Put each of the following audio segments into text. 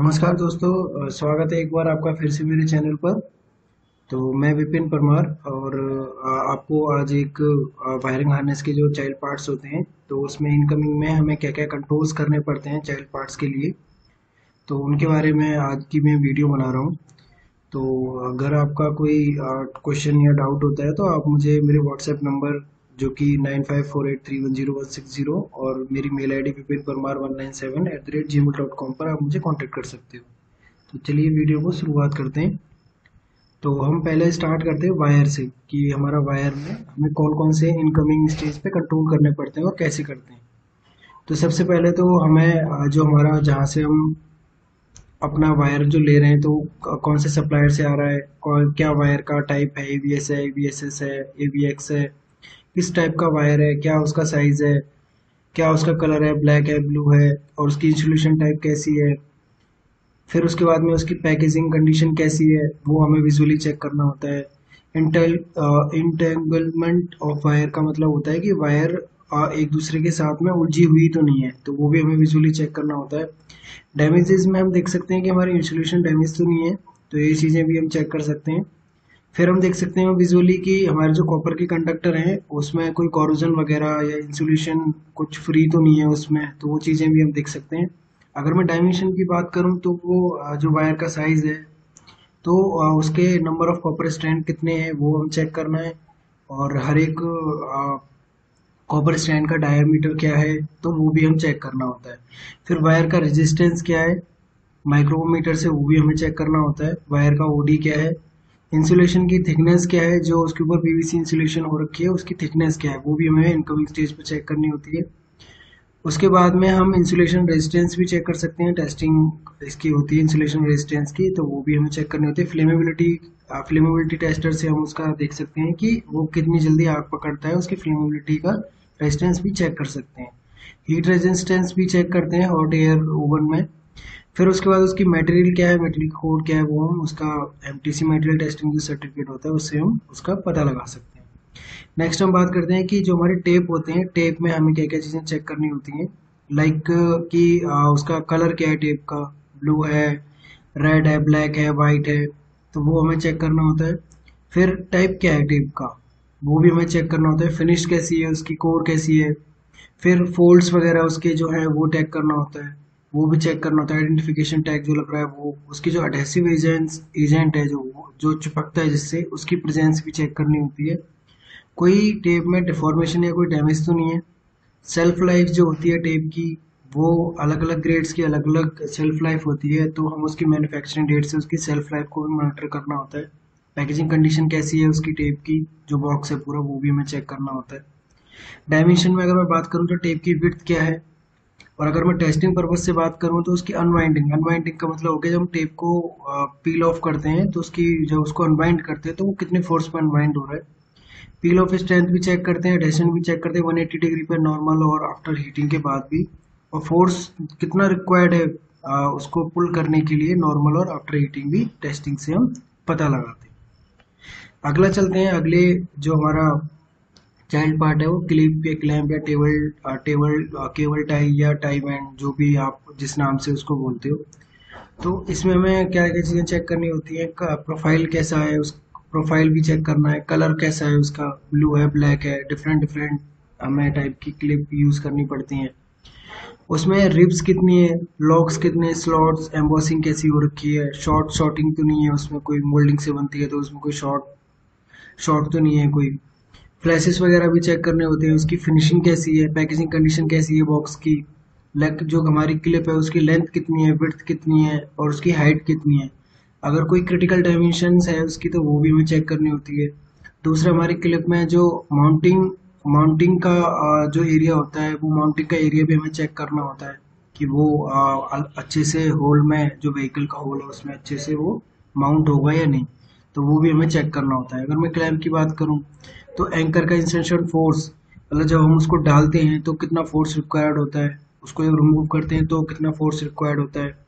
नमस्कार दोस्तों स्वागत है एक बार आपका फिर से मेरे चैनल पर। तो मैं विपिन परमार और आपको आज एक वायरिंग हार्नेस के जो चाइल्ड पार्ट्स होते हैं तो उसमें इनकमिंग में हमें क्या क्या कंट्रोल्स करने पड़ते हैं चाइल्ड पार्ट्स के लिए तो उनके बारे में आज की मैं वीडियो बना रहा हूँ। तो अगर आपका कोई क्वेश्चन या डाउट होता है तो आप मुझे मेरे व्हाट्सएप नंबर जो कि nine five four eight three one zero one six zero और मेरी mail I D Vipin Parmar one nine seven at the rate Gmail dot com पर आप मुझे कॉन्टेक्ट कर सकते हो। तो चलिए वीडियो को शुरुआत करते हैं। तो हम पहले स्टार्ट करते हैं वायर से कि हमारा वायर में हमें कौन कौन से इनकमिंग स्टेज पे कंट्रोल करने पड़ते हैं और कैसे करते हैं। तो सबसे पहले तो हमें जो हमारा, जहाँ से हम अपना वायर जो ले रहे हैं तो कौन से सप्लायर से आ रहा है, कौन, क्या वायर का टाइप है ए है ए है ए है किस टाइप का वायर है, क्या उसका साइज़ है, क्या उसका कलर है ब्लैक है ब्लू है, और उसकी इंसुलेशन टाइप कैसी है? फिर उसके बाद में उसकी पैकेजिंग कंडीशन कैसी है, वो हमें विजुअली चेक करना होता है। इंटेल इंटेंगलमेंट ऑफ़ वायर का मतलब होता है कि वायर एक दूसरे के साथ में उलझी हुई तो नहीं है तो वो भी हमें विजुअली चेक करना होता है। डैमेजेस में हम देख सकते हैं कि हमारी इंसुलेशन डैमेज तो नहीं है तो ये चीज़ें भी हम चेक कर सकते हैं। फिर हम देख सकते हैं विजुअली कि हमारे जो कॉपर के कंडक्टर हैं, उसमें कोई कॉरोजन वगैरह या इंसुलेशन कुछ फ्री तो नहीं है उसमें तो वो चीज़ें भी हम देख सकते हैं। अगर मैं डायमेंशन की बात करूँ तो वो जो वायर का साइज़ है तो उसके नंबर ऑफ़ कॉपर स्टैंड कितने हैं, वो हम चेक करना है। और हर एक कॉपर स्टैंड का डायमीटर क्या है तो वो भी हम चेक करना होता है। फिर वायर का रेजिस्टेंस क्या है माइक्रोमीटर से वो भी हमें चेक करना होता है। वायर का ओडी क्या है इंसुलेशन की थिकनेस क्या है? जो उसके ऊपर पीवीसी इंसुलेशन हो रखी है, उसकी थिकनेस क्या है? वो भी हमें इनकमिंग स्टेज पर चेक करनी होती है। उसके बाद में हम इंसुलेशन रेजिस्टेंस भी चेक कर सकते हैं टेस्टिंग इसकी होती है इंसुलेशन रेजिस्टेंस की तो वो भी हमें चेक करनी होती है। फ्लेमेबिलिटी फ्लेमेबिलिटी टेस्टर से हम उसका देख सकते हैं कि वो कितनी जल्दी आग पकड़ता है, उसकी फ्लेमेबिलिटी का रेजिस्टेंस भी चेक कर सकते हैं। हीट रेजिस्टेंस भी चेक करते हैं हॉट एयर ओवन में। फिर उसके बाद उसकी मटेरियल क्या है मटेरियल कोड क्या है वो हम, उसका M T C material testing जो सर्टिफिकेट होता है, उससे हम उसका पता लगा सकते हैं। नेक्स्ट हम बात करते हैं कि जो हमारे टेप होते हैं टेप में हमें क्या क्या चीज़ें चेक करनी होती हैं। लाइक like, कि उसका कलर क्या है टेप का? ब्लू है रेड है ब्लैक है वाइट है तो वो हमें चेक करना होता है। फिर टाइप क्या है टेप का? वो भी हमें चेक करना होता है। फिनिश कैसी है, उसकी कोर कैसी है? फिर फोल्ड्स वगैरह उसके जो है, वो टैग करना होता है। वो भी चेक करना होता है आइडेंटिफिकेशन टैग जो लग रहा है वो, उसकी जो अडेसिव एजेंट्स एजेंट है जो जो चिपकता है जिससे, उसकी प्रेजेंस भी चेक करनी होती है। कोई टेप में डिफॉर्मेशन या कोई डैमेज तो नहीं है। सेल्फ लाइफ जो होती है टेप की, वो अलग अलग ग्रेड्स की अलग अलग सेल्फ लाइफ होती है तो हम उसकी मैन्युफैक्चरिंग डेट से उसकी सेल्फ लाइफ को भी मॉनिटर करना होता है। पैकेजिंग कंडीशन कैसी है उसकी टेप की, जो बॉक्स है पूरा, वो भी हमें चेक करना होता है। डायमेंशन में अगर मैं बात करूँ तो टेप की विथ क्या है? और अगर मैं टेस्टिंग पर्पज से बात करूँ तो उसकी अनवाइंडिंग अनवाइंडिंग का मतलब हो गया जब हम टेप को पील ऑफ़ करते हैं तो उसकी जब उसको अनवाइंड करते हैं तो वो कितने फोर्स पर अनवाइंड हो रहा है। पील ऑफ़ स्ट्रेंथ भी चेक करते हैं एडेशन भी चेक करते हैं 180 डिग्री पर नॉर्मल और आफ्टर हीटिंग के बाद भी। और फोर्स कितना रिक्वायर्ड है आ, उसको पुल करने के लिए नॉर्मल और आफ्टर हीटिंग भी टेस्टिंग से हम पता लगाते हैं। अगला चलते हैं अगले जो हमारा चाइल्ड पार्ट है, वो क्लिप या क्लैम्प या टेबल टेबल केबल टाई या टाई बैंड, जो भी आप जिस नाम से उसको बोलते हो। तो इसमें हमें क्या क्या चीज़ें चेक करनी होती है? प्रोफ़ाइल कैसा है, उस प्रोफ़ाइल भी चेक करना है कलर कैसा है उसका ब्लू है ब्लैक है डिफरेंट डिफरेंट हमें टाइप की क्लिप यूज़ करनी पड़ती हैं। उसमें रिब्स कितनी है लॉक्स कितने स्लॉट्स एम्बोसिंग कैसी हो रखी है शॉर्ट शॉर्टिंग तो नहीं है उसमें कोई मोल्डिंग से बनती है तो उसमें कोई शॉर्ट शॉर्ट तो नहीं है कोई। फ्लैशेस वगैरह भी चेक करने होते हैं, उसकी फिनिशिंग कैसी है पैकेजिंग कंडीशन कैसी है बॉक्स की लेग जो हमारी क्लिप है, उसकी लेंथ कितनी है विड्थ कितनी है, और उसकी हाइट कितनी है। अगर कोई क्रिटिकल डायमेंशन है, उसकी तो वो भी हमें चेक करनी होती है। दूसरा हमारी क्लिप में जो माउंटिंग माउंटिंग का जो एरिया होता है, वो माउंटिंग का एरिया भी हमें चेक करना होता है कि वो अच्छे से होल में, जो व्हीकल का होल है, उसमें अच्छे से वो माउंट होगा या नहीं। तो वो भी हमें चेक करना होता है। अगर मैं क्लैम्प की बात करूँ तो एंकर का इंसेंशन फोर्स मतलब जब हम उसको डालते हैं तो कितना फोर्स रिक्वायर्ड होता है? उसको जब रिमूव करते हैं तो कितना फोर्स रिक्वायर्ड होता है?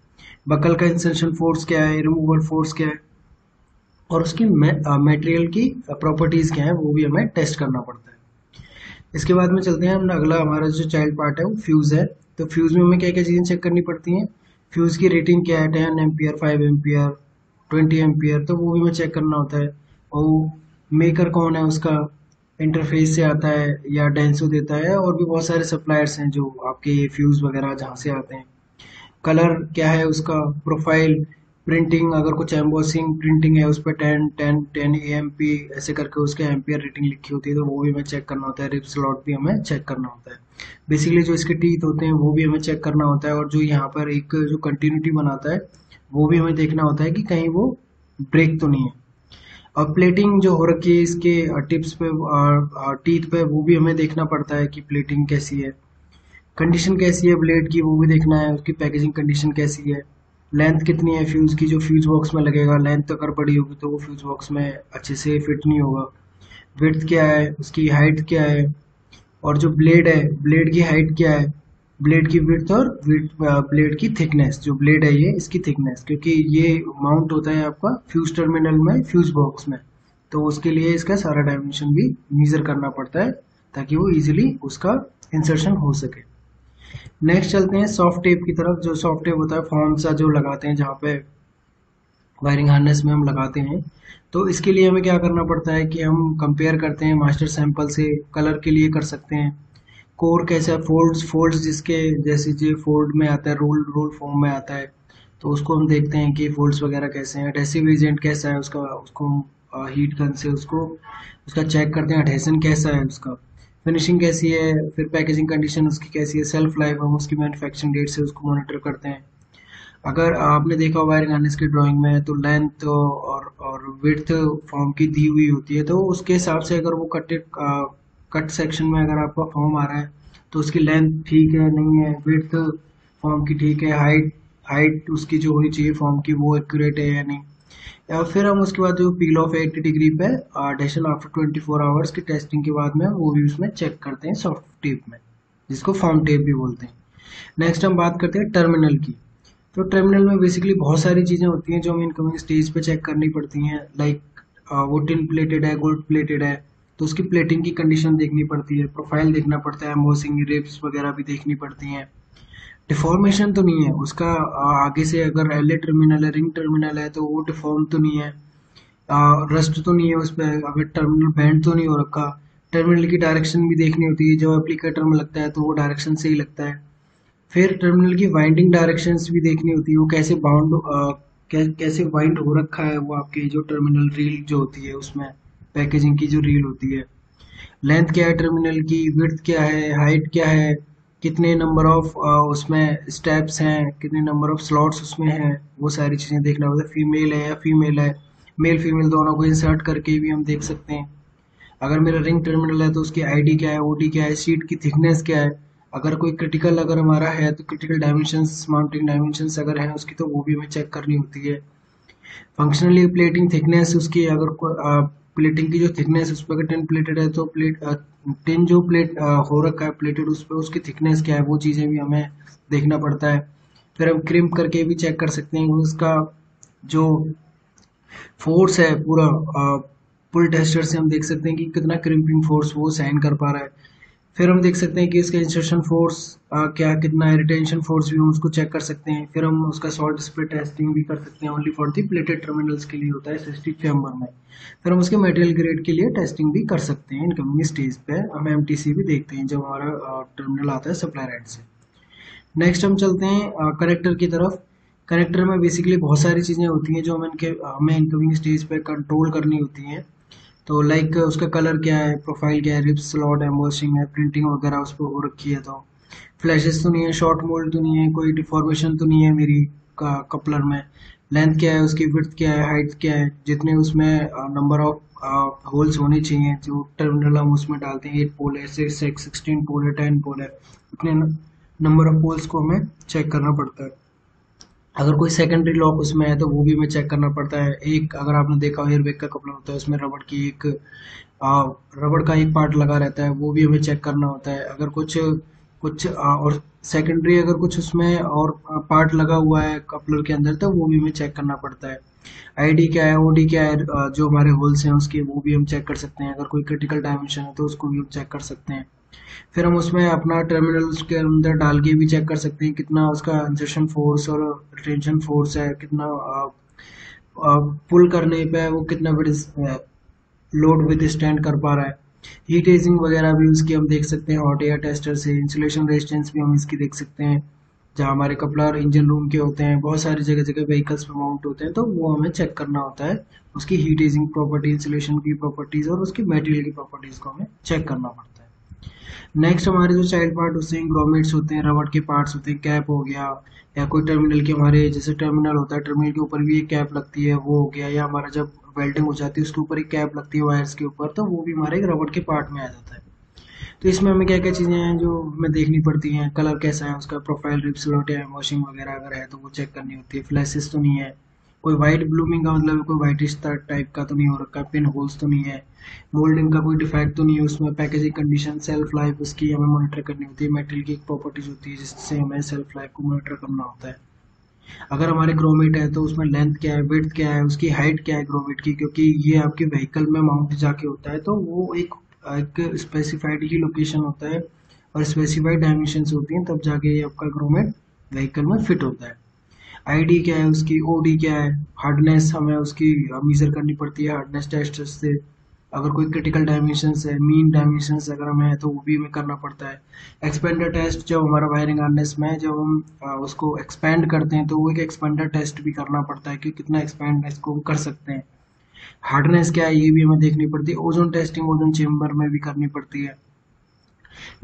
बकल का इंसेंशन फोर्स क्या है? रिमूवल फोर्स क्या है? और उसकी मटेरियल की प्रॉपर्टीज़ क्या है, वो भी हमें टेस्ट करना पड़ता है। इसके बाद में चलते हैं हम, अगला हमारा जो चाइल्ड पार्ट है, वो फ्यूज़ है। तो फ्यूज़ में हमें क्या क्या चीज़ें चेक करनी पड़ती हैं? फ्यूज़ की रेटिंग क्या है? Ten ampere five ampere twenty ampere तो वो भी हमें चेक करना होता है। और मेकर कौन है उसका? इंटरफेस से आता है या डेंसो देता है और भी बहुत सारे सप्लायर्स हैं जो आपके फ्यूज़ वगैरह जहाँ से आते हैं। कलर क्या है उसका? प्रोफ़ाइल प्रिंटिंग अगर कुछ एम्बोसिंग प्रिंटिंग है उस पर ten ten ten A M P ऐसे करके उसके एम्पियर रेटिंग लिखी होती है तो वो भी हमें चेक करना होता है। रिप स्लॉट भी हमें चेक करना होता है। बेसिकली जो इसके टीथ होते हैं, वो भी हमें चेक करना होता है और जो यहाँ पर एक जो कंटिन्यूटी बनाता है, वो भी हमें देखना होता है कि कहीं वो ब्रेक तो नहीं है। प्लेटिंग जो हो रखी है, इसके टिप्स पे टीथ पे, वो भी हमें देखना पड़ता है कि प्लेटिंग कैसी है। कंडीशन कैसी है ब्लेड की, वो भी देखना है, उसकी पैकेजिंग कंडीशन कैसी है। लेंथ कितनी है फ्यूज़ की, जो फ्यूज़ बॉक्स में लगेगा। लेंथ अगर बड़ी होगी तो वो फ्यूज़ बॉक्स में अच्छे से फिट नहीं होगा। विथ क्या है, उसकी हाइट क्या है, और जो ब्लेड है ब्लेड की हाइट क्या है ब्लेड की विथ और ब्लेड की थिकनेस, जो ब्लेड है ये, इसकी थिकनेस, क्योंकि ये माउंट होता है आपका फ्यूज टर्मिनल में, फ्यूज बॉक्स में। तो उसके लिए इसका सारा डायमेंशन भी मीजर करना पड़ता है, ताकि वो इजीली उसका इंसर्शन हो सके। नेक्स्ट चलते हैं सॉफ्ट टेप की तरफ़, जो सॉफ्ट टेप होता है फॉर्म सा जो लगाते हैं, जहाँ पे वायरिंग हार्नेस में हम लगाते हैं। तो इसके लिए हमें क्या करना पड़ता है कि हम कंपेयर करते हैं मास्टर सैंपल से कलर के लिए कर सकते हैं। कोर कैसा है फोल्ड्स फोल्ड्स जिसके जैसे जो फोल्ड में आता है, रोल रोल फॉर्म में आता है तो उसको हम देखते हैं कि फोल्ड्स वगैरह कैसे हैं। अडेसिव एजेंट कैसा है उसका, उसको हीट गन से उसको, उसका चेक करते हैं अडेसन कैसा है उसका। फिनिशिंग कैसी है, फिर पैकेजिंग कंडीशन उसकी कैसी है सेल्फ लाइफ हम उसकी मैन्युफैक्चरिंग डेट से उसको मॉनिटर करते हैं। अगर आपने देखा वायरिंग हार्नेस की ड्राइंग में तो लेंथ और और विड्थ फॉर्म की दी हुई होती है तो उसके हिसाब से अगर वो कटेड कट सेक्शन में अगर आपका फॉर्म आ रहा है तो उसकी लेंथ ठीक है, नहीं है विड्थ फॉर्म की ठीक है हाइट हाइट उसकी जो होनी चाहिए फॉर्म की, वो एक्यूरेट है या नहीं। या फिर हम उसके बाद जो पील ऑफ़ एट्टी डिग्री पे डेशल आफ्टर ट्वेंटी फोर आवर्स की टेस्टिंग के बाद में वो भी उसमें चेक करते हैं सॉफ्ट टेप में, जिसको फॉर्म टेप भी बोलते हैं। नेक्स्ट हम बात करते हैं टर्मिनल की। तो टर्मिनल में बेसिकली बहुत सारी चीज़ें होती हैं जो हमें इनकमिंग स्टेज पे चेक करनी पड़ती हैं लाइक वो टिन प्लेटेड है गोल्ड प्लेटेड है तो उसकी प्लेटिंग की कंडीशन देखनी पड़ती है प्रोफ़ाइल देखना पड़ता है मोसिंग रिप्स वगैरह भी देखनी पड़ती हैं। डिफॉर्मेशन तो नहीं है, उसका आगे से अगर एल टर्मिनल है रिंग टर्मिनल है तो वो डिफॉर्म तो नहीं है। रस्ट तो नहीं है उस पर अगर टर्मिनल बैंड तो नहीं हो रखा। टर्मिनल की डायरेक्शन भी देखनी होती है, जब एप्लीकेटर में लगता है तो वो डायरेक्शन से ही लगता है। फिर टर्मिनल की वाइंडिंग डायरेक्शन भी देखनी होती है, वो कैसे बाउंड कैसे वाइंड हो रखा है, वो आपके जो टर्मिनल रील जो होती है, उसमें। पैकेजिंग की जो रील होती है। लेंथ क्या है टर्मिनल की विर्थ क्या है हाइट क्या है, कितने नंबर ऑफ़ उसमें स्टेप्स हैं, कितने नंबर ऑफ़ स्लॉट्स उसमें हैं, वो सारी चीज़ें देखना होता है। फीमेल है या फीमेल है मेल फीमेल दोनों को इंसर्ट करके भी हम देख सकते हैं। अगर मेरा रिंग टर्मिनल है तो उसकी आईडी क्या है ओडी क्या है सीट की थिकनेस क्या है। अगर कोई क्रिटिकल अगर हमारा है तो क्रिटिकल डायमेंशंस माउंटिंग डायमेंशंस अगर है उसकी तो वो भी हमें चेक करनी होती है। फंक्शनली प्लेटिंग थिकनेस उसकी अगर प्लेटिंग की जो थिकनेस उस पर अगर टेन प्लेटेड है तो प्लेट टेन जो प्लेट हो रखा है प्लेटेड उस पर उसकी थिकनेस क्या है, वो चीज़ें भी हमें देखना पड़ता है। फिर हम क्रिम्प करके भी चेक कर सकते हैं, उसका जो फोर्स है, पूरा पुल टेस्टर से हम देख सकते हैं कि कितना क्रिम्पिंग फोर्स वो सहन कर पा रहा है। फिर हम देख सकते हैं कि इसका इंसर्शन फोर्स क्या, कितना है रिटेंशन फोर्स भी हम उसको चेक कर सकते हैं। फिर हम उसका सॉल्ट स्प्रे टेस्टिंग भी कर सकते हैं only for the plated terminals के लिए होता है सिस्टिक चैम्बर में। फिर हम उसके मटेरियल ग्रेड के लिए टेस्टिंग भी कर सकते हैं इनकमिंग स्टेज पे। हम एमटीसी भी देखते हैं जब हमारा टर्मिनल आता है सप्लाई एंड से। नेक्स्ट हम चलते हैं करेक्टर की तरफ़। करेक्टर में बेसिकली बहुत सारी चीज़ें होती हैं जो हम इनके, हमें इनकमिंग स्टेज पे कंट्रोल करनी होती हैं। तो लाइक उसका कलर क्या है प्रोफ़ाइल क्या है रिप्स स्लॉट एम्बोसिंग है प्रिंटिंग वगैरह उस पर हो रखी है तो। फ्लैशेस तो नहीं है शॉर्ट मोल्ड तो नहीं है, कोई डिफॉर्मेशन तो नहीं है मेरी का कपलर में। लेंथ क्या है, उसकी विथ क्या है हाइट क्या है, जितने उसमें नंबर ऑफ़ होल्स होने चाहिए, जो टर्मिनल हम उसमें डालते हैं एट पोल है सिक्स सिक्सटीन पोल है टेन पोल है, उतने नंबर ऑफ़ पोल्स को हमें चेक करना पड़ता है। अगर कोई सेकेंडरी लॉक उसमें है तो वो भी हमें चेक करना पड़ता है। एक अगर आपने देखा एयरबैग का कपड़ा होता है उसमें रबड़ की एक रबड़ का एक पार्ट लगा रहता है वो भी हमें चेक करना होता है। अगर कुछ कुछ आ, और सेकेंडरी अगर कुछ उसमें और पार्ट लगा हुआ है कपलर के अंदर तो वो भी हमें चेक करना पड़ता है। आईडी क्या है ओडी क्या है जो हमारे होल्स हैं उसके वो भी हम चेक कर सकते हैं। अगर कोई क्रिटिकल डायमेंशन है तो उसको भी हम चेक कर सकते हैं। फिर हम उसमें अपना टर्मिनल के अंदर डाल के भी चेक कर सकते हैं कितना उसका इंजर्शन फोर्स और रिटेंशन फोर्स है, कितना पुल करने पे वो कितना लोड विद स्टैंड कर पा रहा है। हीट एजिंग वगैरह भी उसकी हम देख सकते हैं हॉट एयर टेस्टर से इंसुलेशन रेजिस्टेंस भी हम इसकी देख सकते हैं, जहाँ हमारे कपलर इंजन रूम के होते हैं, बहुत सारी जगह जगह व्हीकल्स पे माउंट होते हैं तो वो हमें चेक करना होता है। उसकी हीट एजिंग प्रॉपर्टी इंसुलेशन की प्रॉपर्टीज़ और उसकी मटेरियल की प्रॉपर्टीज़ को हमें चेक करना पड़ता है। नेक्स्ट हमारे जो चाइल्ड पार्ट होते हैं ग्रोमेट्स होते हैं, रबड़ के पार्ट्स होते हैं कैप हो गया, या कोई टर्मिनल के हमारे जैसे टर्मिनल होता है टर्मिनल के ऊपर भी एक कैप लगती है, वो हो गया, या हमारा जब वेल्डिंग हो जाती है, उसके ऊपर एक कैप लगती है वायर्स के ऊपर तो वो भी हमारे रबड़ के पार्ट में आ जाता है। तो इसमें हमें क्या क्या चीज़ें हैं जो हमें देखनी पड़ती हैं कलर कैसा है, उसका प्रोफ़ाइल रिप्सलॉट या वॉशिंग वगैरह अगर है तो वो चेक करनी होती है फ्लैशेस तो नहीं है। कोई वाइट ब्लूमिंग का मतलब कोई वाइटिश टाइप का तो नहीं हो रखा पिन होल्स तो नहीं है। मोल्डिंग का कोई डिफेक्ट तो नहीं है, उसमें पैकेजिंग कंडीशन सेल्फ लाइफ उसकी हमें मॉनिटर करनी होती है। मेटेरियल की एक प्रॉपर्टीज़ होती है, जिससे हमें सेल्फ लाइफ को मॉनिटर करना होता है। अगर हमारे ग्रोमेट है तो उसमें लेंथ क्या है विथ क्या है, उसकी हाइट क्या है ग्रोमेट की, क्योंकि ये आपके व्हीकल में माउंट जाके होता है तो वो एक एक स्पेसिफाइड ही लोकेशन होता है और स्पेसिफाइड डायमेंशन होती हैं, तब जाके ये आपका ग्रोमेट व्हीकल में फिट होता है। आईडी क्या है उसकी ओडी क्या है? हार्डनेस हमें उसकी मेजर करनी पड़ती है हार्डनेस टेस्ट से। अगर कोई क्रिटिकल डायमेंशन है मीन डायमेंशन अगर हमें है तो वो भी हमें करना पड़ता है। एक्सपेंडर टेस्ट जब हमारा वायरिंग हार्डनेस में जब हम उसको एक्सपेंड करते हैं तो वो एक एक्सपेंडर टेस्ट भी करना पड़ता है कि कितना एक्सपेंड इसको कर सकते हैं। हार्डनेस क्या है, ये भी हमें देखनी पड़ती है। ओजोन टेस्टिंग ओजोन चेम्बर में भी करनी पड़ती है।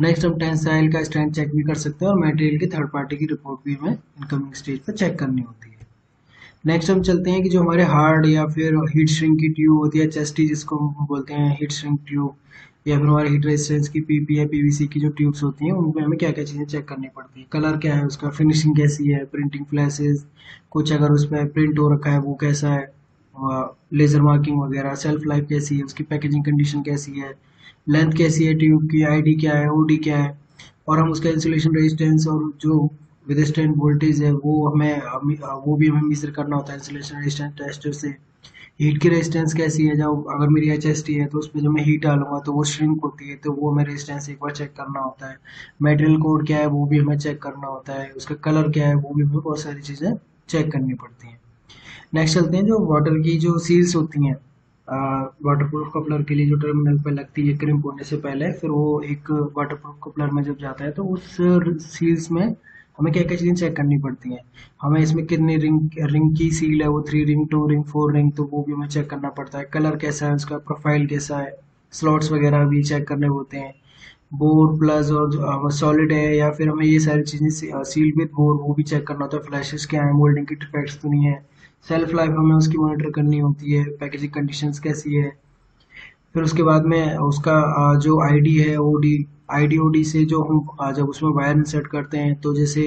नेक्स्ट हम टेंसाइल का स्ट्रेंथ चेक भी कर सकते हैं और मटेरियल की थर्ड पार्टी की रिपोर्ट भी हमें इनकमिंग स्टेज पर चेक करनी होती है। नेक्स्ट हम चलते हैं कि जो हमारे हार्ड या फिर हीट श्रिंक की ट्यूब होती है चेस्टी जिसको हम बोलते हैं हीट श्रिंक ट्यूब या फिर हमारे हीट रेजिस्टेंस की पीपी या पीवीसी की जो ट्यूब्स होती हैं उनमें हमें क्या क्या चीज़ें चेक करनी पड़ती है। कलर क्या है, उसका फिनिशिंग कैसी है प्रिंटिंग फ्लैशेज कुछ अगर उस पर प्रिंट हो रखा है, वो कैसा है लेज़र मार्किंग वगैरह सेल्फ लाइफ कैसी है, उसकी पैकेजिंग कंडीशन कैसी है लेंथ कैसी है, ट्यूब की, आईडी क्या है, ओडी क्या है, और हम उसका इंसुलेशन रेजिस्टेंस और जो विदस्टैंड वोल्टेज है, वो हमें वो भी हमें मिसर करना होता है इंसुलेशन रेजिस्टेंस टेस्टर से। हीट की रेजिस्टेंस कैसी है, जब अगर मेरी एच एस है तो उसमें जब मैं हीट डालूँगा तो वो श्रिंक होती है तो वो हमें रेजिस्टेंस एक बार चेक करना होता है। मेटेरियल कोड क्या है, वो भी हमें चेक करना होता है। उसका कलर क्या है, वो भी हमें बहुत सारी चीज़ें चेक करनी पड़ती हैं। नेक्स्ट चलते हैं, जो वाटर की जो सील्स होती हैं वाटर प्रूफ कपलर के लिए जो टर्मिनल पे लगती है क्रिम्प होने से पहले, फिर वो एक वाटर प्रूफ कपलर में जब जाता है तो उस सील्स में हमें क्या क्या चीज़ें चेक करनी पड़ती हैं? हमें इसमें कितनी रिंग रिंग की सील है, वो three ring two ring four ring तो वो भी हमें चेक करना पड़ता है। कलर कैसा है, उसका प्रोफ़ाइल कैसा है स्लॉट्स वगैरह भी चेक करने होते हैं। बोर प्लस और सॉलिड है, या फिर हमें ये सारी चीज़ें सील विद बोर वो भी चेक करना होता है। फ्लैशेस क्या है मोल्डिंग की डिफेक्ट्स तो नहीं है। सेल्फ लाइफ हमें उसकी मॉनिटर करनी होती है पैकेजिंग कंडीशंस कैसी है। फिर उसके बाद में उसका जो आईडी है ओडी आईडी ओडी से जो हम जब उसमें वायर इंसर्ट करते हैं तो जैसे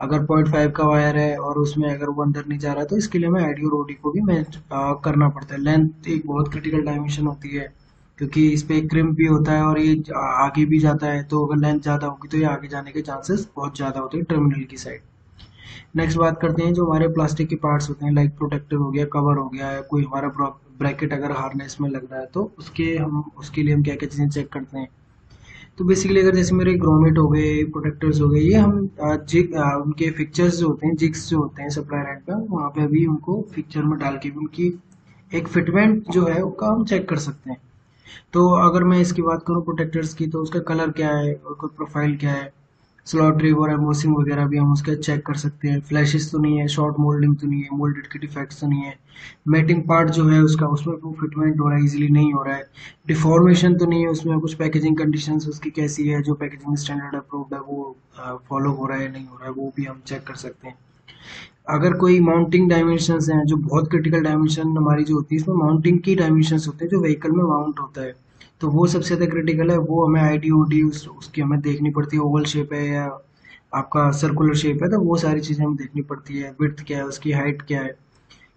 अगर पॉइंट फाइव का वायर है और उसमें अगर वो अंदर नहीं जा रहा तो इसके लिए हमें आईडी और ओडी को भी मैच करना पड़ता है। लेंथ एक बहुत क्रिटिकल डायमेंशन होती है, क्योंकि इस पर क्रिम भी होता है और ये आगे भी जाता है तो अगर लेंथ ज़्यादा होगी तो ये आगे जाने के चांसेस बहुत ज़्यादा होते हैं टर्मिनल की साइड नेक्स्ट बात करते हैं जो हमारे प्लास्टिक के पार्ट्स होते हैं लाइक प्रोटेक्टर हो गया कवर हो गया है कोई हमारा ब्रैकेट अगर हार्नेस में लग रहा है तो उसके हम, उसके लिए हम क्या क्या चीज़ें चेक करते हैं? तो बेसिकली अगर जैसे मेरे ग्रोमेट हो गए प्रोटेक्टर्स हो गए, ये हम जिग उनके फिक्चर्स जो होते हैं जिग्स जो होते हैं सप्लाई एंड पर वहाँ पे अभी उनको फिक्चर में डाल के उनकी एक फिटमेंट जो है, उसका हम चेक कर सकते हैं। तो अगर मैं इसकी बात करूँ प्रोटेक्टर्स की तो उसका कलर क्या है कोई प्रोफ़ाइल क्या है स्लॉट रिवर एमोसिंग वगैरह भी हम उसका चेक कर सकते हैं। फ्लैशेस तो नहीं है शॉर्ट मोल्डिंग तो नहीं है मोल्डेड के डिफेक्ट्स तो नहीं है। मेटिंग पार्ट जो है उसका, उसमें वो फिटमेंट हो रहा है इजीली नहीं हो रहा है। डिफॉर्मेशन तो नहीं है उसमें, कुछ पैकेजिंग कंडीशंस उसकी कैसी है, जो पैकेजिंग स्टैंडर्ड अप्रूव्ड है, वो फॉलो हो रहा है, नहीं हो रहा है, वो भी हम चेक कर सकते हैं। अगर कोई माउंटिंग डायमेंशन हैं, जो बहुत क्रिटिकल डायमेंशन हमारी जो होती है, इसमें माउंटिंग की डायमेंशन होते हैं, जो व्हीकल में माउंट होता है। तो वो सबसे ज़्यादा क्रिटिकल है, वो हमें आई डी ओ डी उसकी हमें देखनी पड़ती है ओवल शेप है या आपका सर्कुलर शेप है तो वो सारी चीज़ें हमें देखनी पड़ती है विथ क्या है, उसकी हाइट क्या है,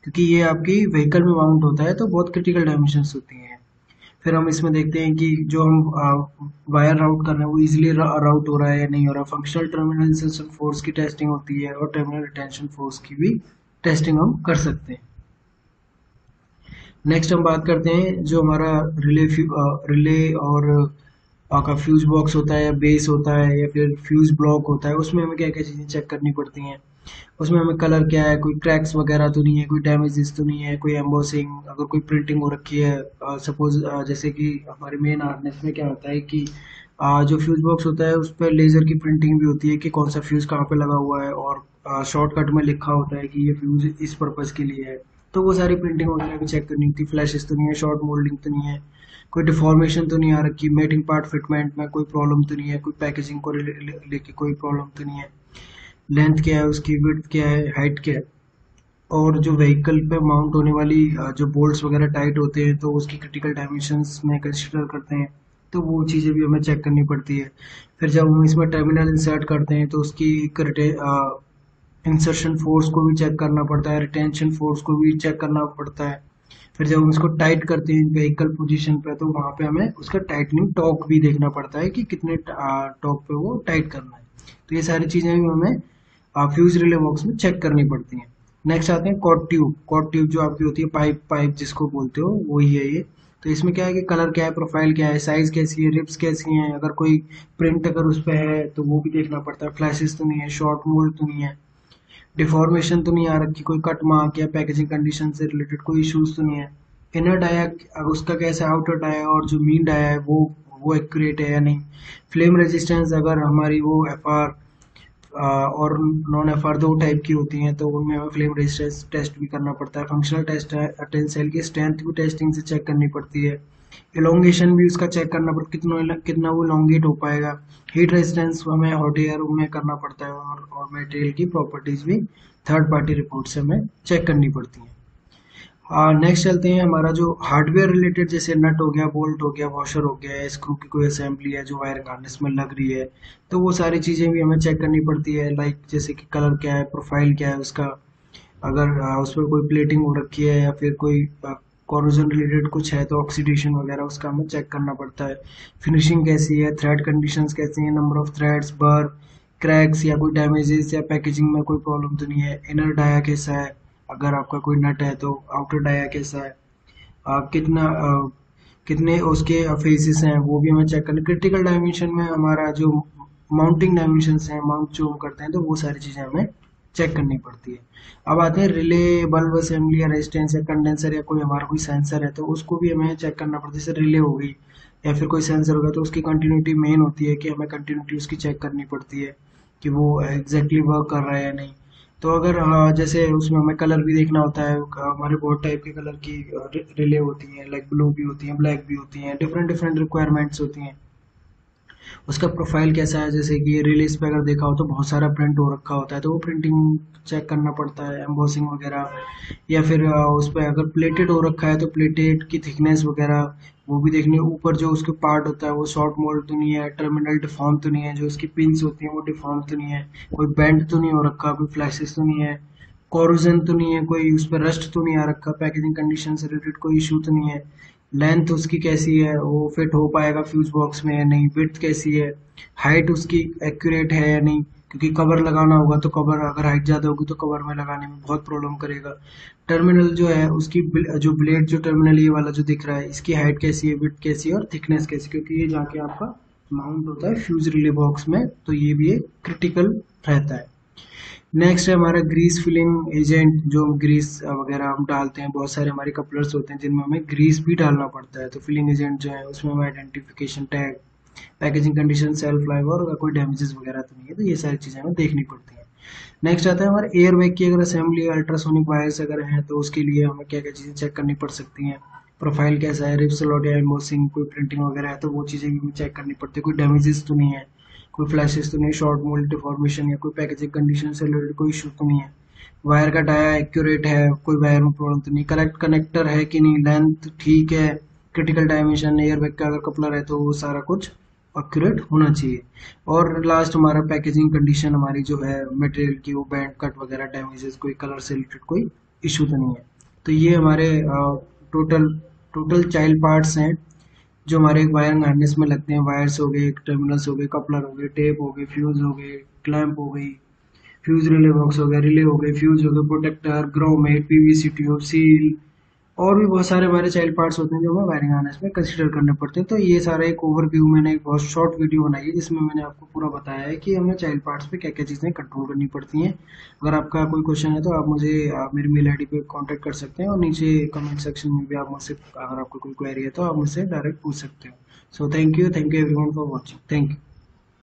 क्योंकि ये आपकी व्हीकल में माउंट होता है तो बहुत क्रिटिकल डायमेंशन होती हैं। फिर हम इसमें देखते हैं कि जो हम वायर राउट कर रहे हैं, वो इजीली राउट हो रहा है या नहीं हो रहा। फंक्शनल टर्मिनल फोर्स की टेस्टिंग होती है और टर्मिनल रिटेंशन फोर्स की भी टेस्टिंग हम कर सकते हैं। नेक्स्ट हम बात करते हैं जो हमारा रिले रिले और आपका फ्यूज बॉक्स होता है या बेस होता है या फिर फ्यूज ब्लॉक होता है उसमें हमें क्या क्या चीज़ें चेक करनी पड़ती हैं? उसमें हमें कलर क्या है? कोई क्रैक्स वगैरह तो नहीं है कोई डैमेजेस तो नहीं है कोई एम्बोसिंग अगर कोई प्रिंटिंग हो रखी है सपोज़ जैसे कि हमारे मेन हार्नेस में क्या होता है कि आ, जो फ्यूज बॉक्स होता है उस पर लेज़र की प्रिंटिंग भी होती है कि कौन सा फ्यूज़ कहाँ पर लगा हुआ है और शॉर्टकट में लिखा होता है कि ये फ्यूज़ इस पर्पज़ के लिए है। तो वो सारी प्रिंटिंग वगैरह भी चेक करनी है फ्लैशेस तो नहीं है शॉर्ट मोल्डिंग तो नहीं है, कोई डिफॉर्मेशन तो नहीं आ रखी मेटिंग पार्ट फिटमेंट में कोई प्रॉब्लम तो नहीं है, कोई पैकेजिंग को लेके कोई प्रॉब्लम तो नहीं है। लेंथ क्या है, उसकी विड्थ क्या है हाइट क्या है? और जो व्हीकल पे माउंट होने वाली जो बोल्ट्स वगैरह टाइट होते हैं तो उसकी क्रिटिकल डायमेंशंस में कंसिडर करते हैं तो वो चीज़ें भी हमें चेक करनी पड़ती है। फिर जब हम इसमें टर्मिनल इंसर्ट करते हैं तो उसकी इंसर्शन फोर्स को भी चेक करना पड़ता है रिटेंशन फोर्स को भी चेक करना पड़ता है। फिर जब हम इसको टाइट करते हैं व्हीकल पोजीशन पे तो वहाँ पे हमें उसका टाइटनिंग टॉक भी देखना पड़ता है कि कितने टॉक पे वो टाइट करना है। तो ये सारी चीज़ें भी हमें फ्यूज रिले बॉक्स में चेक करनी पड़ती हैं। नेक्स्ट आते हैं कॉट ट्यूब कॉट ट्यूब जो आपकी होती है पाइप पाइप जिसको बोलते हो, वही है ये। तो इसमें क्या है कि कलर क्या है प्रोफ़ाइल क्या है साइज़ कैसी है रिप्स कैसी हैं, अगर कोई प्रिंट अगर उस पर है तो वो भी देखना पड़ता है। फ्लैशेस तो नहीं है शॉर्ट मोल्ड तो नहीं है। डिफॉर्मेशन तो नहीं आ रखी, कोई कट मार्क या पैकेजिंग कंडीशन से रिलेटेड कोई इश्यूज़ तो नहीं है। इनर डाया उसका कैसे आउटर डाया और जो मीन डाया है, वो वो एक्यूरेट है या नहीं? फ्लेम रेजिस्टेंस अगर हमारी वो एफ़ आर और नॉन एफ़ आर दो टाइप की होती हैं तो उनमें हमें फ्लेम रेजिस्टेंस टेस्ट भी करना पड़ता है। फंक्शनल टेस्ट है टेंसेल की स्ट्रेंथ भी टेस्टिंग से चेक करनी पड़ती है। इलोंगेशन भी उसका चेक करना पड़ता है कितना कितना वो इलोंगेट हो पाएगा? हीट रेजिस्टेंस हमें हॉट एयर में करना पड़ता है। और, और मटेरियल की प्रॉपर्टीज़ भी थर्ड पार्टी रिपोर्ट से हमें चेक करनी पड़ती हैं। नेक्स्ट चलते हैं हमारा जो हार्डवेयर रिलेटेड जैसे नट हो गया बोल्ट हो गया वॉशर हो गया स्क्रू की कोई असेंबली है जो वायर गार्नेस में लग रही है तो वो सारी चीज़ें भी हमें चेक करनी पड़ती है लाइक जैसे कि कलर क्या है प्रोफ़ाइल क्या है उसका अगर उस पर कोई प्लेटिंग हो रखी है या फिर कोई कॉरोजन रिलेटेड कुछ है तो ऑक्सीडेशन वगैरह उसका हमें चेक करना पड़ता है। फिनिशिंग कैसी है थ्रेड कंडीशन कैसी है number of threads burr cracks या कोई डैमेजेस या पैकेजिंग में कोई प्रॉब्लम तो नहीं है। इनर डाया कैसा है। अगर आपका कोई नट है तो आउटर डाया कैसा है। आ, कितना आ, कितने उसके फेसेस हैं वो भी हमें चेक करना। क्रिटिकल डायमेंशन में हमारा जो माउंटिंग डायमेंशन हैं माउंट जो हम करते हैं तो वो सारी चीज़ें हमें चेक करनी पड़ती है। अब आते हैं रिले बल्ब असेंबली या रेजिस्टेंस या कंडेंसर या कोई हमारा कोई सेंसर है तो उसको भी हमें चेक करना पड़ता है। जैसे रिले हो गई या फिर कोई सेंसर होगा तो उसकी कंटिन्यूटी मेन होती है कि हमें कंटिन्यूटी उसकी चेक करनी पड़ती है। कि वो एग्जैक्टली वर्क कर रहा है या नहीं। तो अगर हाँ जैसे उसमें हमें कलर भी देखना होता है हमारे बहुत टाइप के कलर की रिले होती हैं लाइक ब्लू भी होती हैं ब्लैक भी होती हैं डिफरेंट डिफरेंट रिक्वायरमेंट्स होती हैं। उसका प्रोफ़ाइल कैसा है? जैसे कि रिलीज़ पे अगर देखा हो तो बहुत सारा प्रिंट हो रखा होता है तो वो प्रिंटिंग चेक करना पड़ता है एम्बोसिंग वगैरह, या फिर उस पर अगर प्लेटेड हो रखा है तो प्लेटेड की थिकनेस वगैरह, वो भी देखनी ऊपर जो उसके पार्ट होता है, वो शॉर्ट मोल्ड तो नहीं है टर्मिनल डिफॉर्म तो नहीं है, जो उसकी पिंस होती हैं वो डिफॉर्म तो नहीं है, कोई बेंड तो नहीं हो रखा, कोई फ्लैशेस तो नहीं है कॉरोजन तो नहीं है, कोई उस पर रस्ट तो नहीं आ रखा पैकेजिंग कंडीशन से रिलेटेड कोई इशू तो नहीं है। लेंथ उसकी कैसी है, वो फिट हो पाएगा फ्यूज बॉक्स में या नहीं विथ कैसी है हाइट उसकी एक्यूरेट है या नहीं, क्योंकि कवर लगाना होगा तो कवर अगर हाइट ज़्यादा होगी तो कवर में लगाने में बहुत प्रॉब्लम करेगा। टर्मिनल जो है, उसकी जो ब्लेड जो टर्मिनल ये वाला जो दिख रहा है, इसकी हाइट कैसी है विथ कैसी है और थिकनेस कैसी क्योंकि ये जाके आपका माउंट होता है फ्यूज रिले बॉक्स में तो ये भी एक क्रिटिकल रहता है। नेक्स्ट है हमारा ग्रीस फिलिंग एजेंट जो हम ग्रीस वगैरह हम डालते हैं, बहुत सारे हमारे कपलर्स होते हैं, जिनमें हमें ग्रीस भी डालना पड़ता है। तो फिलिंग एजेंट जो है, उसमें हमें identification tag packaging condition shelf life और अगर कोई डैमेजेस वगैरह तो नहीं है तो ये सारी चीज़ें हमें देखनी पड़ती हैं। नेक्स्ट आता है हमारे एयर बैग की, अगर असेंबली अल्ट्रासोनिक वायर्स अगर हैं तो उसके लिए हमें क्या क्या चीज़ें चेक करनी पड़ सकती हैं? प्रोफ़ाइल कैसा है? रिप्स लॉट या एम्बोसिंग कोई प्रिंटिंग वगैरह है तो वो चीज़ें भी चेक करनी पड़ती है। कोई डैमेजेस तो नहीं है। कोई फ्लैशेस तो नहीं शॉर्ट मोल्ड डिफॉर्मेशन या कोई पैकेजिंग कंडीशन से रिलेटेड कोई इशू तो नहीं है। वायर का डाया एक्यूरेट है, कोई वायर में प्रॉब्लम तो नहीं। कलेक्ट कनेक्टर है कि नहीं? लेंथ ठीक है क्रिटिकल डायमेंशन एयर बैग का अगर कपलर है तो वो सारा कुछ एक्यूरेट होना चाहिए। और लास्ट हमारा पैकेजिंग कंडीशन हमारी जो है मटेरियल की वो बैंड कट वगैरह डैमेजेस कोई कलर से रिलेटेड कोई इशू तो नहीं है। तो ये हमारे टोटल टोटल चाइल्ड पार्ट्स हैं। जो हमारे वायर हार्नेस में लगते हैं वायर्स हो गए टर्मिनल्स हो गए कपलर हो गए टेप हो गए फ्यूज हो गए क्लैंप हो गई फ्यूज रिले बॉक्स हो गया रिले हो गए फ्यूज हो गए protector grommet PVC tube seal और भी बहुत सारे हमारे चाइल्ड पार्ट्स होते हैं जो हमें वायरिंग हार्नेस में कंसिडर करने पड़ते हैं। तो ये सारा एक ओवरव्यू मैंने, एक बहुत शॉर्ट वीडियो बनाई है, जिसमें मैंने आपको पूरा बताया है कि हमें चाइल्ड पार्ट्स पे क्या क्या चीज़ें कंट्रोल करनी पड़ती हैं। अगर आपका कोई क्वेश्चन है तो आप मुझे, आप मेरी मेल आईडी पे कॉन्टैक्ट कर सकते हैं और नीचे कमेंट सेक्शन में भी आप मुझसे, अगर आपको कोई क्वेरी है तो आप मुझसे डायरेक्ट पूछ सकते हो। So thank you thank you every for watching thank you